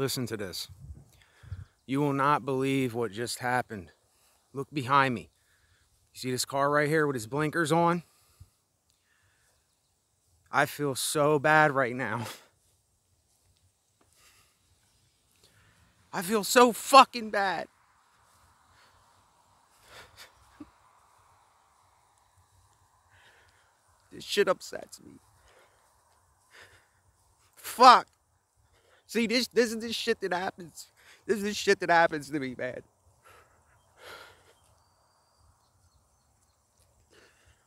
listen to this. You will not believe what just happened. Look behind me. You see this car right here with his blinkers on? I feel so bad right now. I feel so fucking bad. this shit upsets me. Fuck. See, this this is the shit that happens. This is the shit that happens to me, man.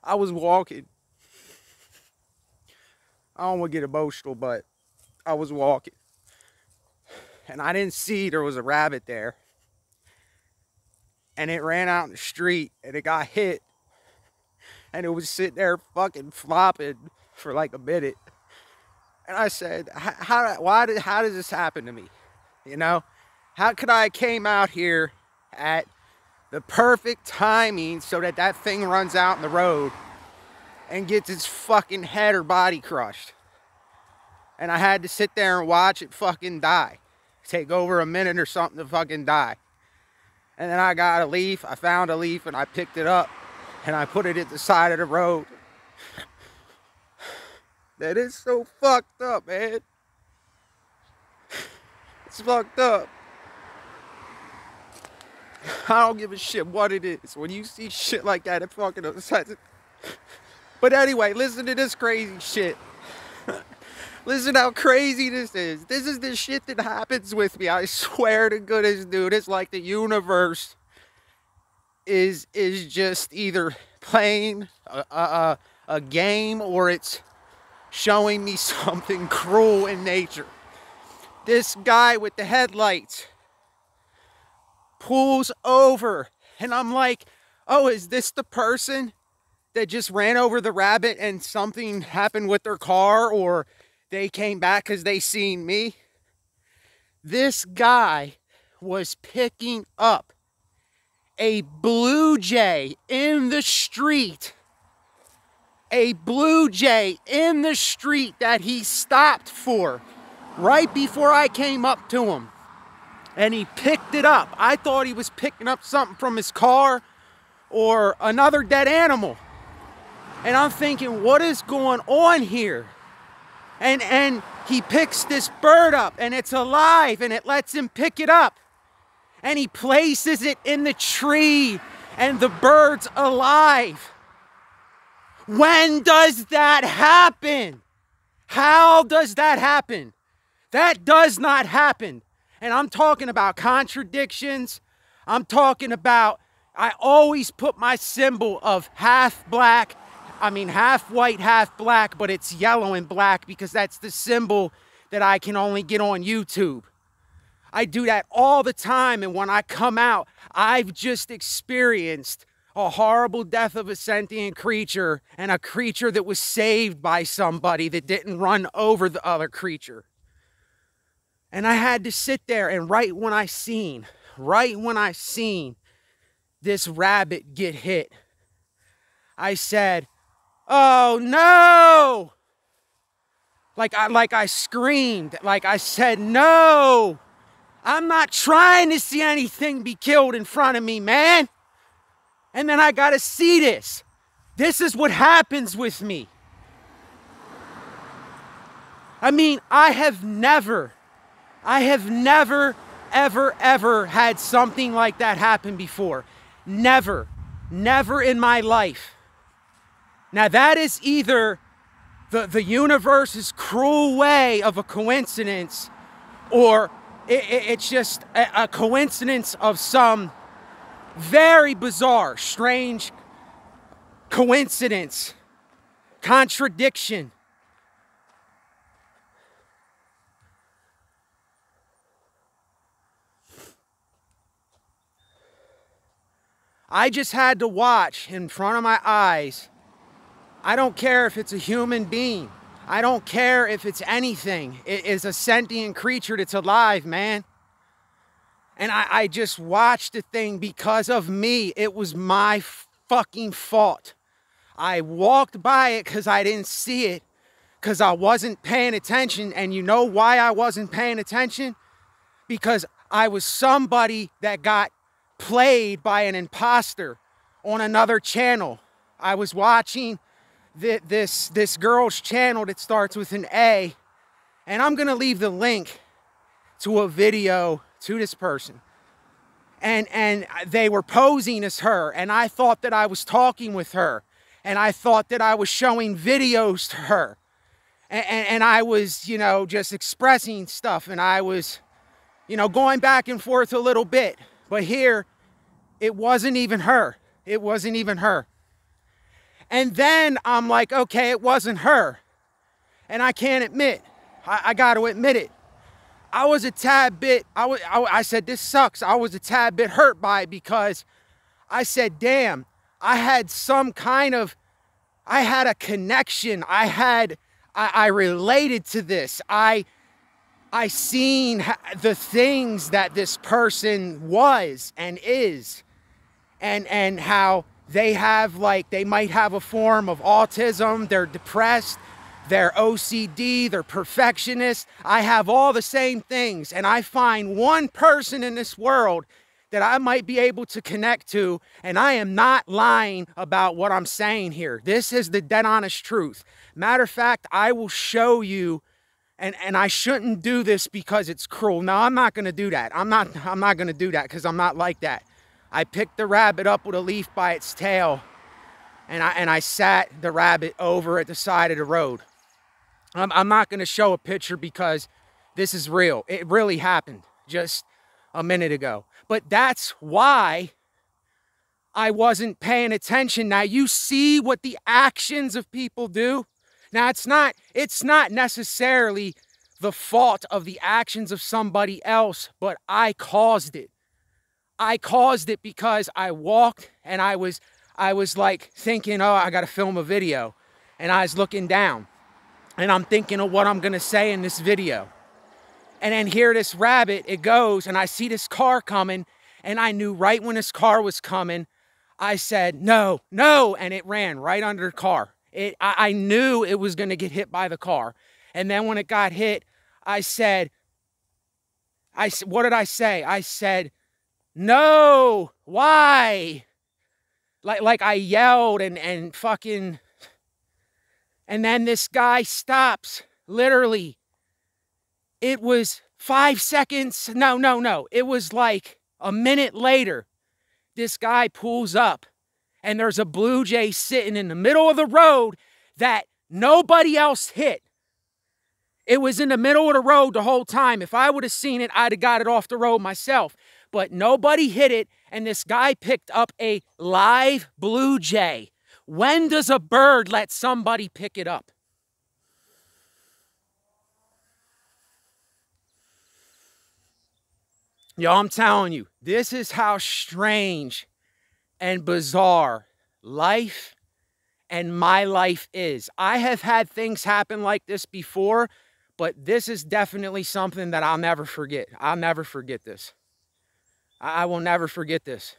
I was walking. I don't want to get emotional, but I was walking. And I didn't see there was a rabbit there. And it ran out in the street and it got hit. And it was sitting there fucking flopping for like a minute. And I said, how, why did, how does this happen to me? You know, how could I came out here at the perfect timing so that that thing runs out in the road and gets its fucking head or body crushed. And I had to sit there and watch it fucking die. Take over a minute or something to fucking die. And then I got a leaf, I found a leaf and I picked it up and I put it at the side of the road. That is so fucked up, man. It's fucked up. I don't give a shit what it is. When you see shit like that, it fucking upsets. But anyway, listen to this crazy shit. listen how crazy this is. This is the shit that happens with me. I swear to goodness, dude. It's like the universe is is just either playing a, a, a game or it's showing me something cruel in nature. This guy with the headlights pulls over. And I'm like, oh, is this the person that just ran over the rabbit and something happened with their car or they came back because they seen me? This guy was picking up a blue jay in the street. A blue jay in the street that he stopped for right before I came up to him and he picked it up. I thought he was picking up something from his car or another dead animal. And I'm thinking, what is going on here? And and he picks this bird up and it's alive and it lets him pick it up. And he places it in the tree and the bird's alive. When does that happen? How does that happen? That does not happen. And I'm talking about contradictions. I'm talking about, I always put my symbol of half black, I mean, half white, half black, but it's yellow and black because that's the symbol that I can only get on YouTube. I do that all the time. And when I come out, I've just experienced a horrible death of a sentient creature and a creature that was saved by somebody that didn't run over the other creature. And I had to sit there and right when I seen, right when I seen this rabbit get hit, I said, "Oh no!" Like I like I screamed, like I said, "No! I'm not trying to see anything be killed in front of me, man." And then I got to see this. This is what happens with me. I mean, I have never I have never, ever, ever had something like that happen before. Never, never in my life. Now, that is either the, the universe's cruel way of a coincidence, or it, it, it's just a, a coincidence of some very bizarre, strange coincidence, contradiction. I just had to watch in front of my eyes. I don't care if it's a human being. I don't care if it's anything. It is a sentient creature that's alive, man. And I, I just watched the thing because of me. It was my fucking fault. I walked by it because I didn't see it, because I wasn't paying attention. And you know why I wasn't paying attention? because I was somebody that got played by an imposter on another channel. I was watching the, this, this girl's channel that starts with an A, and I'm gonna leave the link to a video to this person. And, and they were posing as her, and I thought that I was talking with her, and I thought that I was showing videos to her. And, and, and I was, you know, just expressing stuff, and I was, you know, going back and forth a little bit. But here, it wasn't even her. It wasn't even her. And then I'm like, okay, it wasn't her. And I can't admit, I, I got to admit it. I was a tad bit, I, was, I, I said, this sucks. I was a tad bit hurt by it because I said, damn, I had some kind of, I had a connection. I had, I, I related to this. I, I seen the things that this person was and is and and how they have like they might have a form of autism, they're depressed, they're OCD, they're perfectionists. I have all the same things and I find one person in this world that I might be able to connect to and I am not lying about what I'm saying here. This is the dead honest truth. Matter of fact, I will show you and and I shouldn't do this because it's cruel. No, I'm not going to do that. I'm not I'm not going to do that cuz I'm not like that. I picked the rabbit up with a leaf by its tail and I, and I sat the rabbit over at the side of the road. I'm, I'm not going to show a picture because this is real. It really happened just a minute ago. But that's why I wasn't paying attention. Now you see what the actions of people do. Now it's not it's not necessarily the fault of the actions of somebody else, but I caused it. I caused it because I walked and I was I was like thinking, "Oh, I got to film a video." And I was looking down. And I'm thinking of what I'm going to say in this video. And then here this rabbit, it goes and I see this car coming and I knew right when this car was coming, I said, "No, no," and it ran right under the car. It I, I knew it was going to get hit by the car. And then when it got hit, I said I what did I say? I said, no, why? Like, like I yelled and, and fucking. And then this guy stops, literally. It was five seconds. No, no, no. It was like a minute later. This guy pulls up, and there's a Blue Jay sitting in the middle of the road that nobody else hit. It was in the middle of the road the whole time. If I would have seen it, I'd have got it off the road myself but nobody hit it. And this guy picked up a live blue jay. When does a bird let somebody pick it up? Yo, I'm telling you, this is how strange and bizarre life and my life is. I have had things happen like this before, but this is definitely something that I'll never forget. I'll never forget this. I, will never forget this.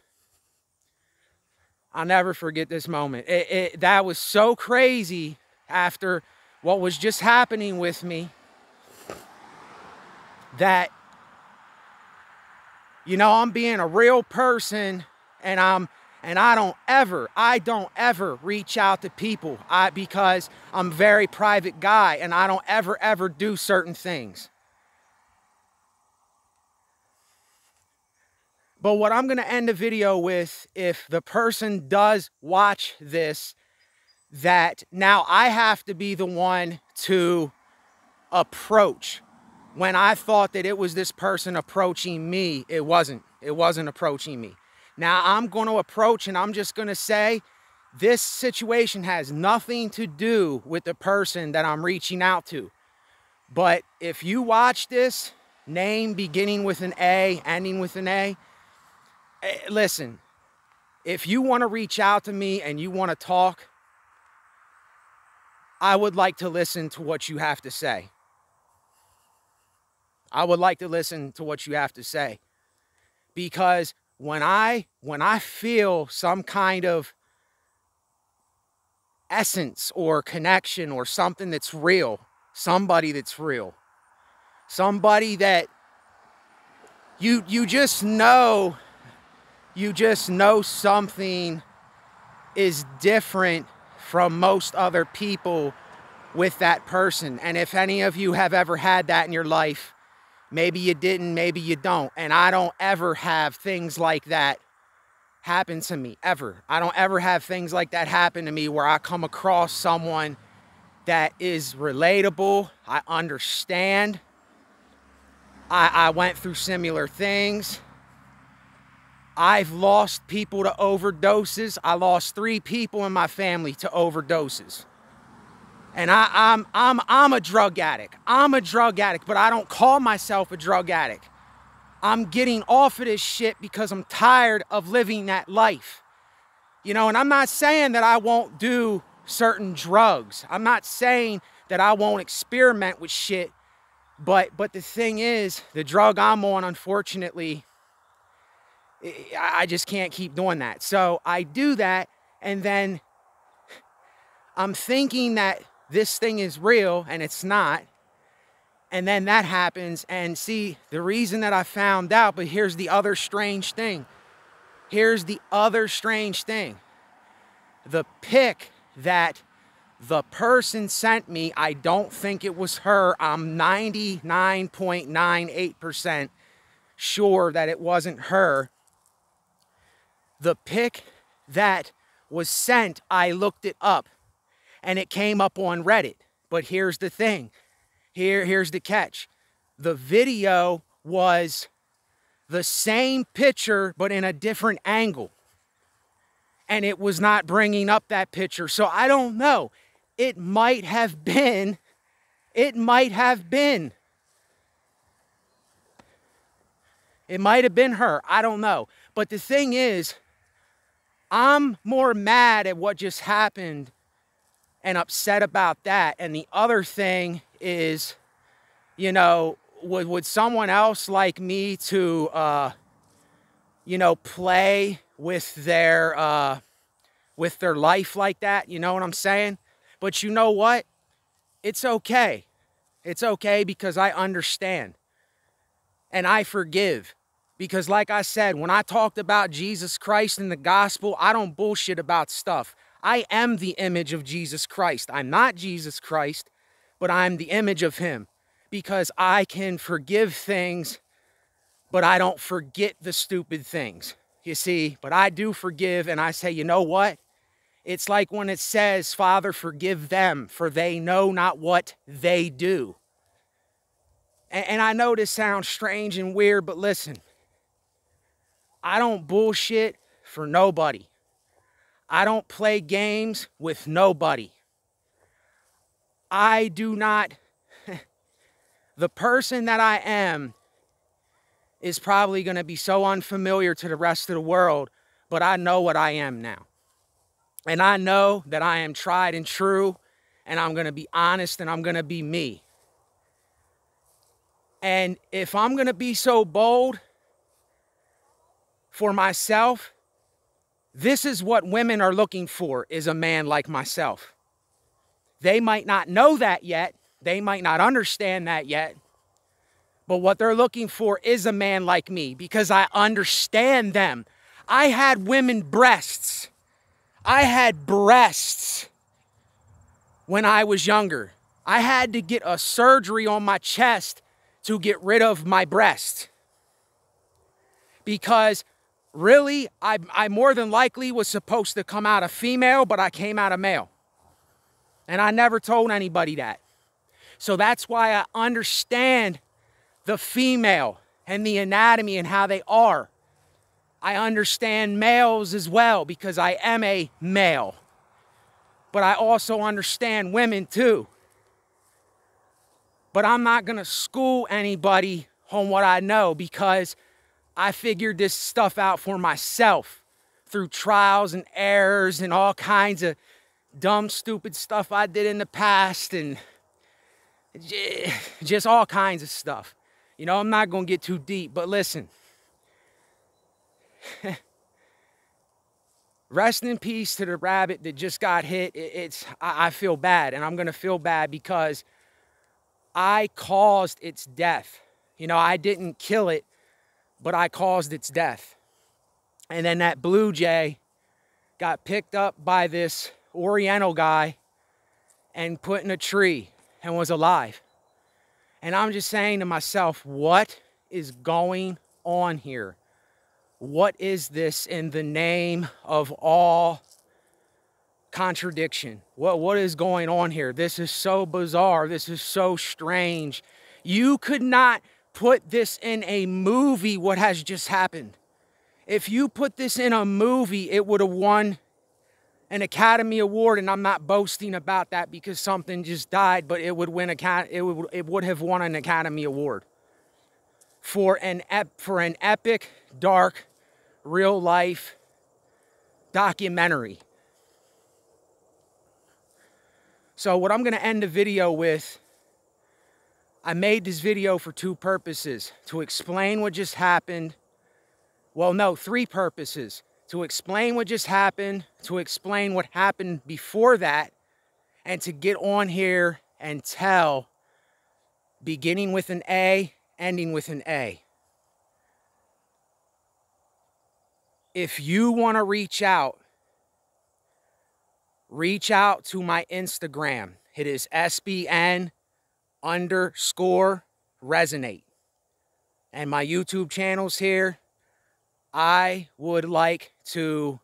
I'll never forget this moment. It, it, that was so crazy after what was just happening with me that, you know, I'm being a real person and I'm and I don't ever, I don't ever reach out to people I, because I'm very private guy and I don't ever, ever do certain things. But what I'm going to end the video with, if the person does watch this, that now I have to be the one to approach. When I thought that it was this person approaching me, it wasn't. It wasn't approaching me. Now I'm going to approach and I'm just going to say, this situation has nothing to do with the person that I'm reaching out to. But if you watch this, name beginning with an A, ending with an A, Eh, listen, if you want to reach out to me and you want to talk, I would like to listen to what you have to say. I would like to listen to what you have to say. Because when I when I feel some kind of essence or connection or something that's real, somebody that's real, somebody that you you just know you just know something is different from most other people with that person. And if any of you have ever had that in your life, maybe you didn't, maybe you don't. And I don't ever have things like that happen to me, ever. I don't ever have things like that happen to me where I come across someone that is relatable, I understand. I, I went through similar things. I've lost people to overdoses. I lost three people in my family to overdoses. And I, am I'm, I'm, I'm a drug addict. I'm a drug addict, but I don't call myself a drug addict. I'm getting off of this shit because I'm tired of living that life. You know, and I'm not saying that I won't do certain drugs. I'm not saying that I won't experiment with shit. But but the thing is, the drug I'm on, unfortunately, I just can't keep doing that. So I do that, and then I'm thinking that this thing is real and it's not. And then that happens. And see, the reason that I found out, but here's the other strange thing. Here's the other strange thing. The pic that the person sent me, I don't think it was her. I'm 99.98% sure that it wasn't her the pic that was sent, I looked it up and it came up on Reddit. But here's the thing. Here here's the catch. The video was the same picture but in a different angle. And it was not bringing up that picture. So I don't know. It might have been it might have been it might have been her. I don't know. But the thing is, I'm more mad at what just happened and upset about that. And the other thing is, you know, would, would someone else like me to, uh, you know, play with their, uh, with their life like that? You know what I'm saying? But you know what? It's okay. It's okay because I understand and I forgive. Because, like I said, when I talked about Jesus Christ in the gospel, I don't bullshit about stuff. I am the image of Jesus Christ. I'm not Jesus Christ, but I'm the image of Him because I can forgive things, but I don't forget the stupid things. You see, but I do forgive, and I say, you know what? It's like when it says, Father, forgive them, for they know not what they do. And, I know this sounds strange and weird, but listen. I don't bullshit for nobody. I don't play games with nobody. I do not, the person that I am is probably going to be so unfamiliar to the rest of the world, but I know what I am now. And I know that I am tried and true, and I'm going to be honest and I'm going to be me. And if I'm going to be so bold for myself, this is what women are looking for is a man like myself. They might not know that yet. They might not understand that yet. But what they're looking for is a man like me because I understand them. I had women breasts. I had breasts when I was younger. I had to get a surgery on my chest to get rid of my breast because really, I, I more than likely was supposed to come out a female, but I came out a male. And I never told anybody that. So that's why I understand the female and the anatomy and how they are. I understand males as well because I am a male. But I also understand women too. But I'm not going to school anybody on what I know because I figured this stuff out for myself through trials and errors and all kinds of dumb, stupid stuff I did in the past and just all kinds of stuff. You know, I'm not going to get too deep, but listen. Rest in peace to the rabbit that just got hit. It's I feel bad, and I'm gonna feel bad because I caused its death. You know, I didn't kill it, but I caused its death. And then that blue jay got picked up by this Oriental guy and put in a tree and was alive. And I'm just saying to myself, what is going on here? What is this in the name of all contradiction? What, what is going on here? This is so bizarre. This is so strange. You could not put this in a movie, what has just happened. If you put this in a movie, it would have won an Academy Award, and I'm not boasting about that because something just died, but it would win a it would it would have won an Academy Award for an ep, for an epic, dark, real life documentary. So what I'm going to end the video with I made this video for two purposes to explain what just happened. Well, no, three purposes to explain what just happened, to explain what happened before that, and to get on here and tell, beginning with an A, ending with an A. If you want to reach out, reach out to my Instagram. It is SBN underscore resonate. And my YouTube channel's here. I would like to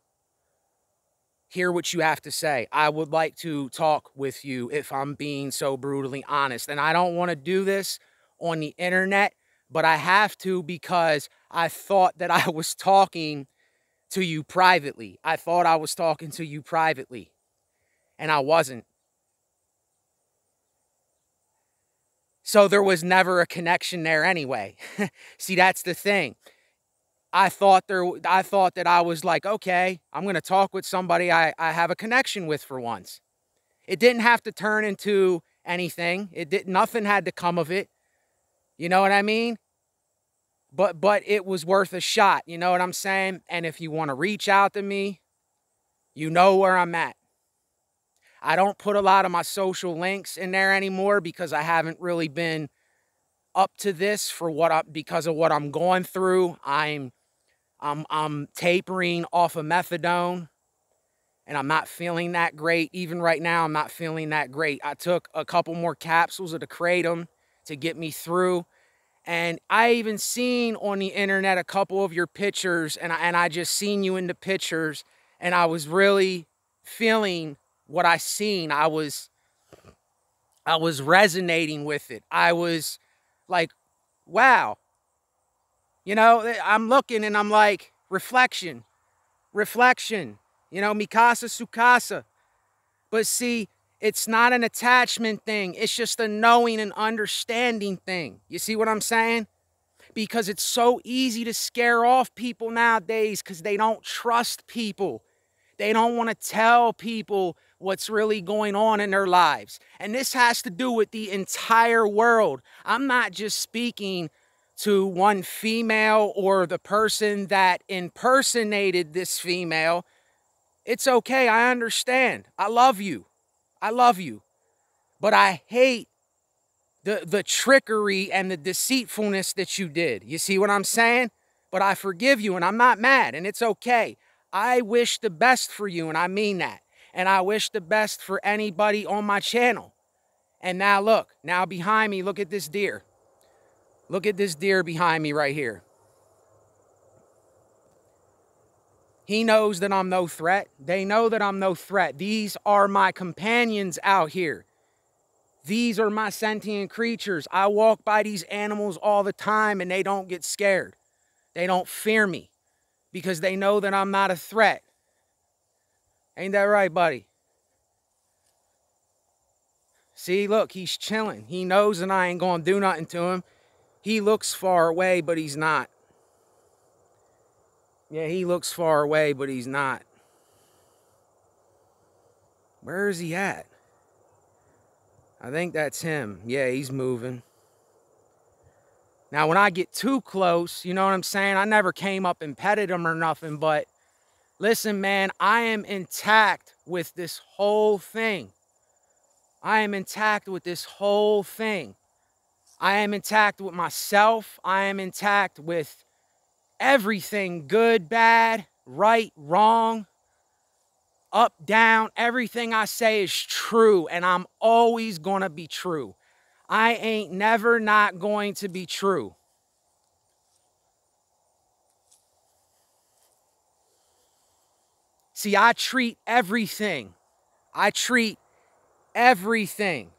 hear what you have to say. I would like to talk with you if I'm being so brutally honest. And I don't want to do this on the internet, but I have to because I thought that I was talking to you privately. I thought I was talking to you privately, and I wasn't. So there was never a connection there anyway. See, that's the thing. I thought there I thought that I was like, okay, I'm going to talk with somebody I, I have a connection with for once. It didn't have to turn into anything. It did nothing had to come of it. You know what I mean? But but it was worth a shot, you know what I'm saying? And if you want to reach out to me, you know where I'm at. I don't put a lot of my social links in there anymore because I haven't really been up to this for what I because of what I'm going through. I'm I'm I'm tapering off of methadone and I'm not feeling that great. Even right now, I'm not feeling that great. I took a couple more capsules of the kratom to get me through. And I even seen on the internet a couple of your pictures, and I, and I just seen you in the pictures, and I was really feeling what I seen, I was I was resonating with it. I was like, wow. You know, eh, I'm looking and I'm like, reflection, reflection, you know, Mikasa Sukasa. But see, it's not an attachment thing. It's just a knowing and understanding thing. You see what I'm saying? Because it's so easy to scare off people nowadays because they don't trust people. They don't want to tell people what's really going on in their lives. And this has to do with the entire world. I'm not just speaking to one female or the person that impersonated this female. It's okay. I understand. I love you. I love you. But I hate the, the trickery and the deceitfulness that you did. You see what I'm saying? But I forgive you and I'm not mad and it's okay. I wish the best for you, and I mean that. And I wish the best for anybody on my channel. And now look, now behind me, look at this deer. Look at this deer behind me right here. He knows that I'm no threat. They know that I'm no threat. These are my companions out here. These are my sentient creatures. I walk by these animals all the time and they don't get scared. They don't fear me because they know that I'm not a threat. Ain't that right, buddy? See, look, he's chilling. He knows that I ain't going to do nothing to him. He looks far away, but he's not. Yeah, he looks far away, but he's not. Where is he at? I think that's him. Yeah, he's moving. Now, when I get too close, you know what I'm saying? I never came up and petted him or nothing, but listen, man, I am intact with this whole thing. I am intact with this whole thing. I am intact with myself. I am intact with everything good, bad, right, wrong, up, down, everything I say is true, and I'm always going to be true. I ain't never not going to be true. See, I treat everything, I treat everything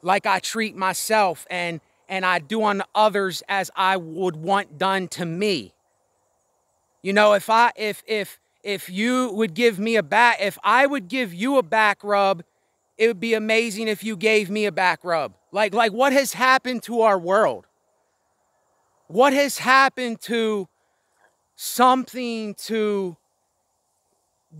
like I treat myself and and I do on others as I would want done to me. You know, if I if if if you would give me a back if I would give you a back rub, it would be amazing if you gave me a back rub. Like like what has happened to our world? What has happened to something to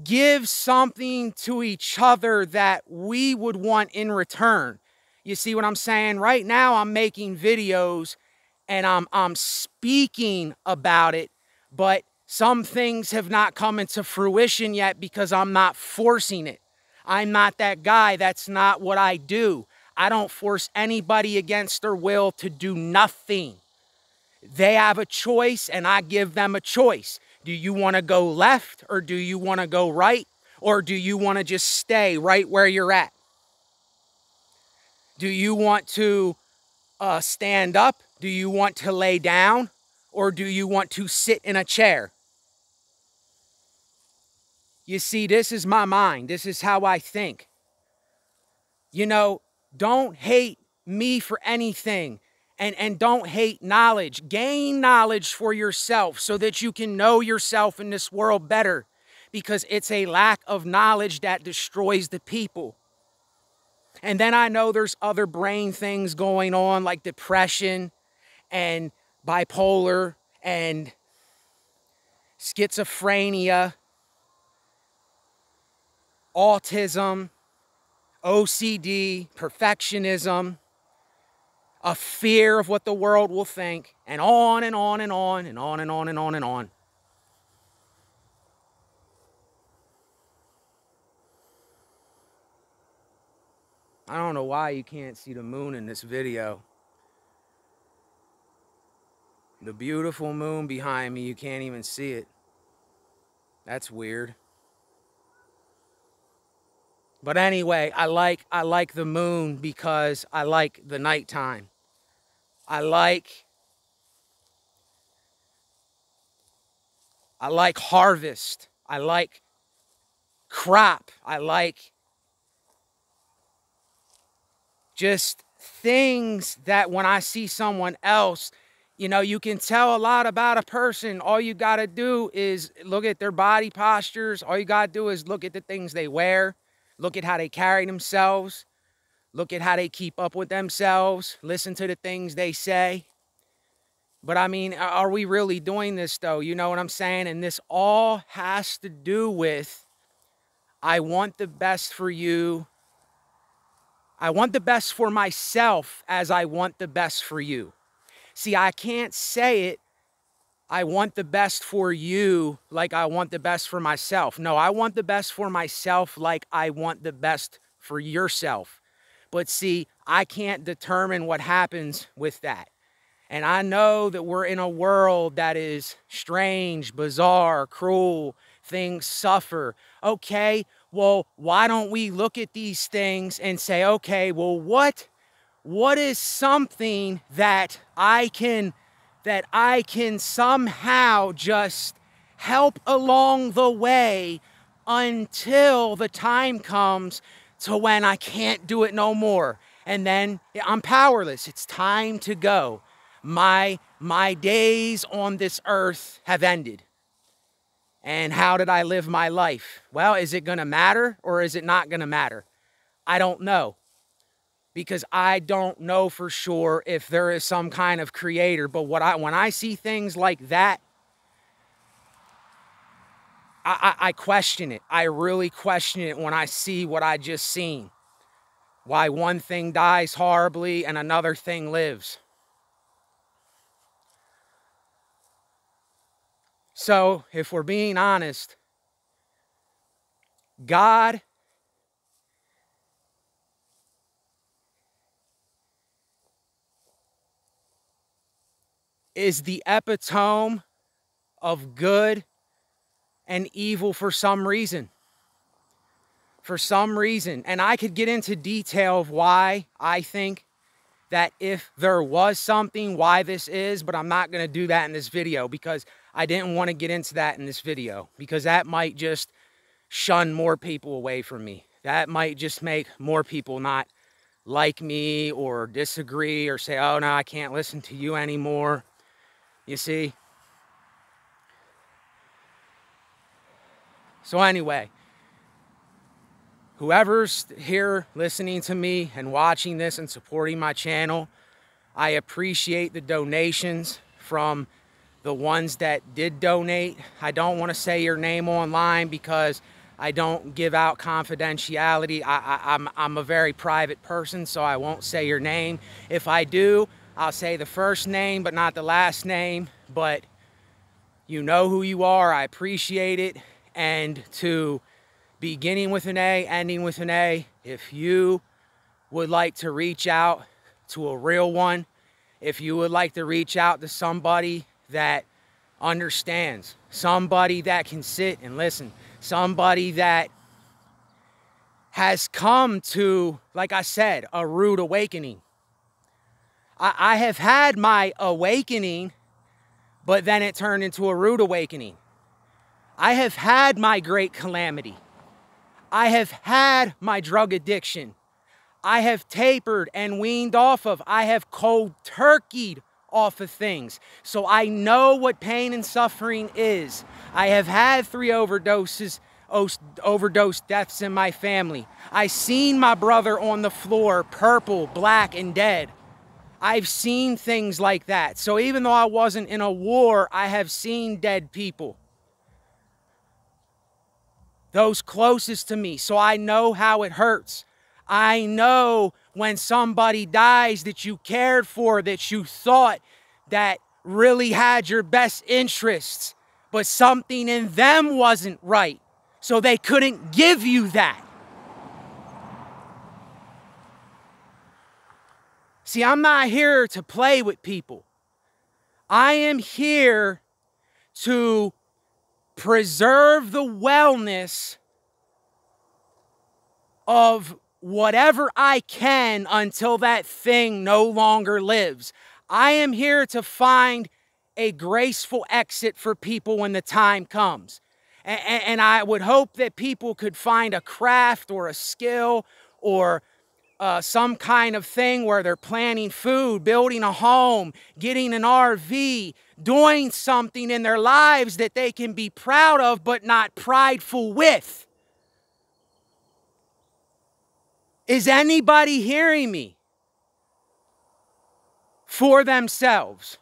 give something to each other that we would want in return? You see what I'm saying? Right now I'm making videos and I'm I'm speaking about it, but some things have not come into fruition yet because I'm not forcing it. I'm not that guy. That's not what I do. I don't force anybody against their will to do nothing. They have a choice and I give them a choice. Do you want to go left or do you want to go right? Or do you want to just stay right where you're at? Do you want to uh, stand up? Do you want to lay down? Or do you want to sit in a chair? You see, this is my mind. This is how I think. You know, don't hate me for anything and, and don't hate knowledge. Gain knowledge for yourself so that you can know yourself in this world better because it's a lack of knowledge that destroys the people. And then I know there's other brain things going on like depression and bipolar and schizophrenia, autism, OCD, perfectionism, a fear of what the world will think, and on and on and on and on and on and on and on. I don't know why you can't see the moon in this video. The beautiful moon behind me, you can't even see it. That's weird. But anyway, I like I like the moon because I like the nighttime. I like I like harvest. I like crop. I like just things that when I see someone else, you know, you can tell a lot about a person. All you got to do is look at their body postures. All you got to do is look at the things they wear, look at how they carry themselves, look at how they keep up with themselves, listen to the things they say. But I mean, are we really doing this though? You know what I'm saying? And this all has to do with I want the best for you I want the best for myself as I want the best for you. See, I can't say it, I want the best for you like I want the best for myself. No, I want the best for myself like I want the best for yourself. But see, I can't determine what happens with that. And I know that we're in a world that is strange, bizarre, cruel, things suffer. Okay, well, why don't we look at these things and say, okay, well, what what is something that I can that I can somehow just help along the way until the time comes to when I can't do it no more. And then I'm powerless. It's time to go. My my days on this earth have ended. And how did I live my life? Well, is it going to matter or is it not going to matter? I don't know. Because I don't know for sure if there is some kind of creator. But what I when I see things like that, I, I, I question it. I really question it when I see what I just seen. Why one thing dies horribly and another thing lives. So, if we're being honest, God is the epitome of good and evil for some reason. For some reason. And I could get into detail of why I think that if there was something, why this is, but I'm not going to do that in this video because I didn't want to get into that in this video because that might just shun more people away from me. That might just make more people not like me or disagree or say, oh no, I can't listen to you anymore. You see? So, anyway, whoever's here listening to me and watching this and supporting my channel, I appreciate the donations from the ones that did donate. I don't want to say your name online because I don't give out confidentiality. I, am a very private person, so I won't say your name. If I do, I'll say the first name, but not the last name. But you know who you are. I appreciate it. And to beginning with an A, ending with an A, if you would like to reach out to a real one, if you would like to reach out to somebody that understands, somebody that can sit and listen, somebody that has come to, like I said, a rude awakening. I, I have had my awakening, but then it turned into a rude awakening. I have had my great calamity. I have had my drug addiction. I have tapered and weaned off of. I have cold turkeyed off of things. So I know what pain and suffering is. I have had three overdoses, overdose deaths in my family. I seen my brother on the floor, purple, black, and dead. I've seen things like that. So even though I wasn't in a war, I have seen dead people. Those closest to me. So I know how it hurts. I know when somebody dies that you cared for, that you thought that really had your best interests, but something in them wasn't right. So they couldn't give you that. See, I'm not here to play with people. I am here to preserve the wellness of whatever I can until that thing no longer lives. I am here to find a graceful exit for people when the time comes. And, and, I would hope that people could find a craft or a skill or uh, some kind of thing where they're planning food, building a home, getting an RV, doing something in their lives that they can be proud of but not prideful with. Is anybody hearing me? For themselves?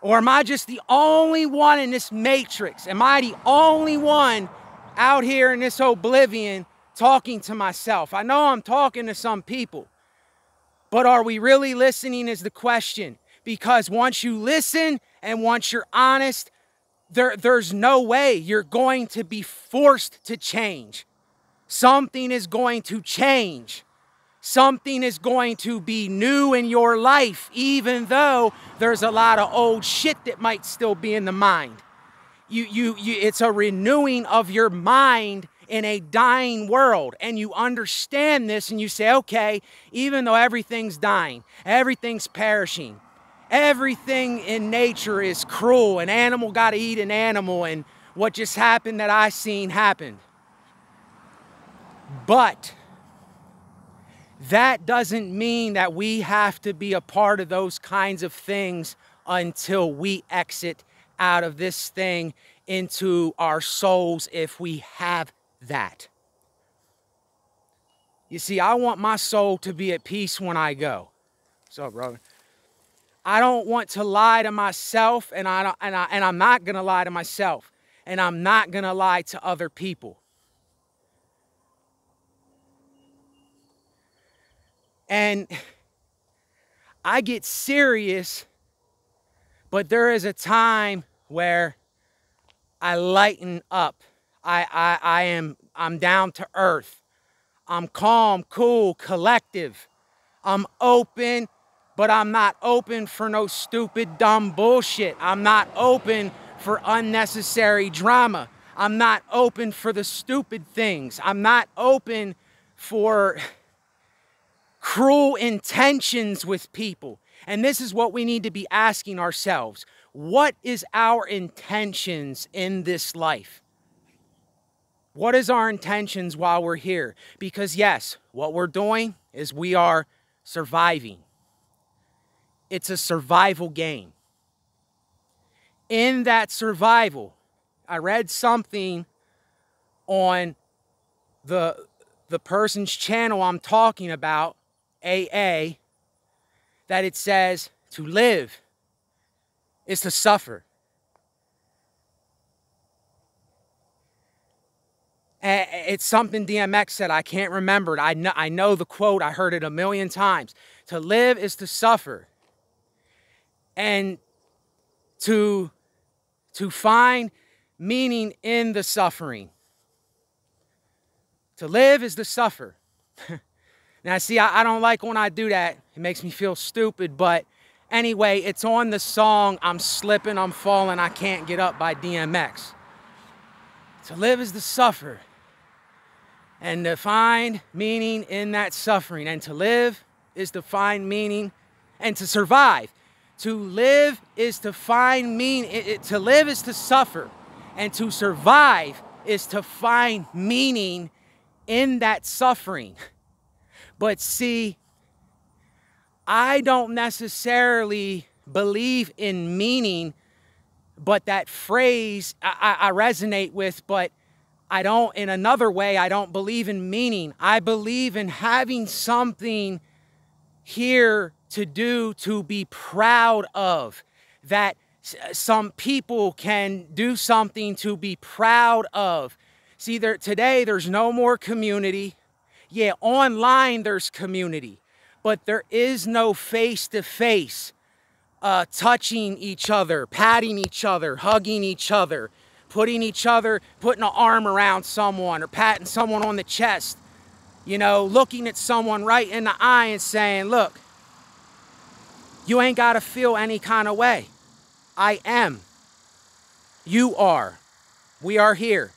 Or am I just the only one in this matrix? Am I the only one out here in this oblivion talking to myself? I know I'm talking to some people, but are we really listening is the question. Because once you listen and once you're honest, there, there's no way you're going to be forced to change. Something is going to change. Something is going to be new in your life, even though there's a lot of old shit that might still be in the mind. You, you, you, it's a renewing of your mind in a dying world. And you understand this and you say, okay, even though everything's dying, everything's perishing, everything in nature is cruel, an animal got to eat an animal, and what just happened that I seen happened. But that doesn't mean that we have to be a part of those kinds of things until we exit out of this thing into our souls if we have that. You see, I want my soul to be at peace when I go. So, brother. I don't want to lie to myself, and, I, and, I, and I'm not going to lie to myself, and I'm not going to lie to other people. And I get serious, but there is a time where I lighten up. I, I, I am I'm down to earth. I'm calm, cool, collective. I'm open. but I'm not open for no stupid, dumb bullshit. I'm not open for unnecessary drama. I'm not open for the stupid things. I'm not open for cruel intentions with people. And this is what we need to be asking ourselves. What is our intentions in this life? What is our intentions while we're here? Because yes, what we're doing is we are surviving. It's a survival game. In that survival, I read something on the the person's channel I'm talking about, AA, that it says to live is to suffer. It's something DMX said. I can't remember it. I know, I know the quote. I heard it a million times. To live is to suffer. And to, to find meaning in the suffering. To live is to suffer. now, see, I, I don't like when I do that. It makes me feel stupid, but anyway, it's on the song I'm Slipping, I'm Falling, I Can't Get Up by DMX. To live is to suffer and to find meaning in that suffering. And to live is to find meaning and to survive. To live is to find meaning, to live is to suffer, and to survive is to find meaning in that suffering. But see, I don't necessarily believe in meaning, but that phrase I, I, I resonate with, but I don't, in another way, I don't believe in meaning. I believe in having something here to do to be proud of. That some people can do something to be proud of. See, there, today there's no more community. Yeah, online there's community, but there is no face to face touching each other, patting each other, hugging each other putting each other, putting an arm around someone or patting someone on the chest, you know, looking at someone right in the eye and saying, Look, you ain't got to feel any kind of way. I am. You are. We are here.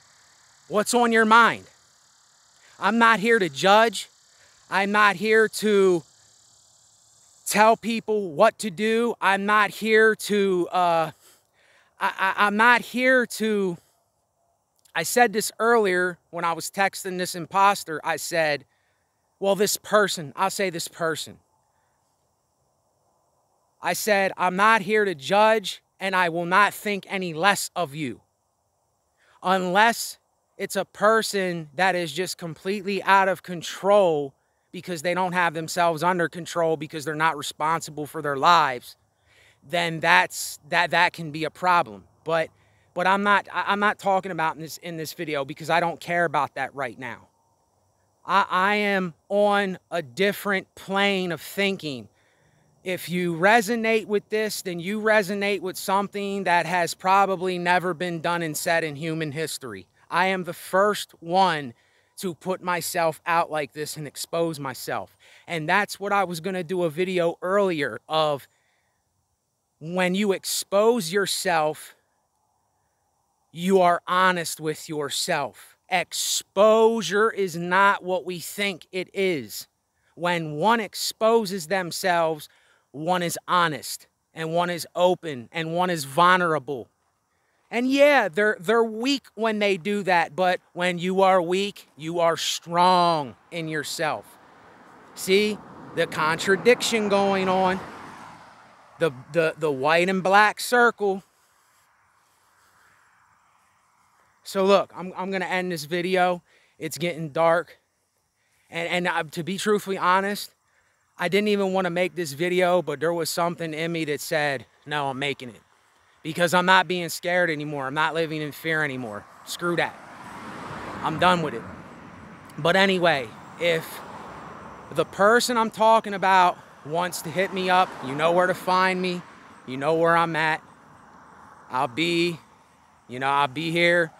What's on your mind? I'm not here to judge. I'm not here to tell people what to do. I'm not here to uh, I, I, I'm not here to. I said this earlier when I was texting this imposter. I said, well, this person, I'll say this person. I said, I'm not here to judge and I will not think any less of you unless it's a person that is just completely out of control because they don't have themselves under control because they're not responsible for their lives then that's that that can be a problem. But but I'm not I'm not talking about in this in this video because I don't care about that right now. I, I am on a different plane of thinking. If you resonate with this, then you resonate with something that has probably never been done and said in human history. I am the first one to put myself out like this and expose myself. And that's what I was going to do a video earlier of when you expose yourself, you are honest with yourself. Exposure is not what we think it is. When one exposes themselves, one is honest and one is open and one is vulnerable. And yeah, they're they're weak when they do that, but when you are weak, you are strong in yourself. See the contradiction going on the, the, the white and black circle. So look, I'm, I'm to end this video. It's getting dark. And, and uh, to be truthfully honest, I didn't even want to make this video, but there was something in me that said, no, I'm making it. Because I'm not being scared anymore. I'm not living in fear anymore. Screw that. I'm done with it. But anyway, if the person I'm talking about wants to hit me up, you know where to find me. You know where I'm at. I'll be, you know, I'll be here.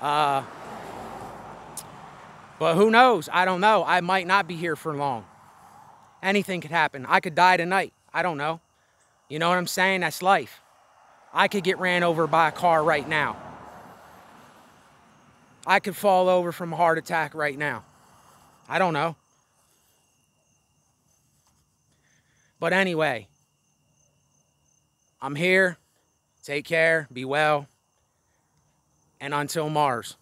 Uh, but who knows? I don't know. I might not be here for long. Anything could happen. I could die tonight. I don't know. You know what I'm saying? That's life. I could get ran over by a car right now. I could fall over from a heart attack right now. I don't know. But anyway, I'm here. Take care. Be well. And until Mars.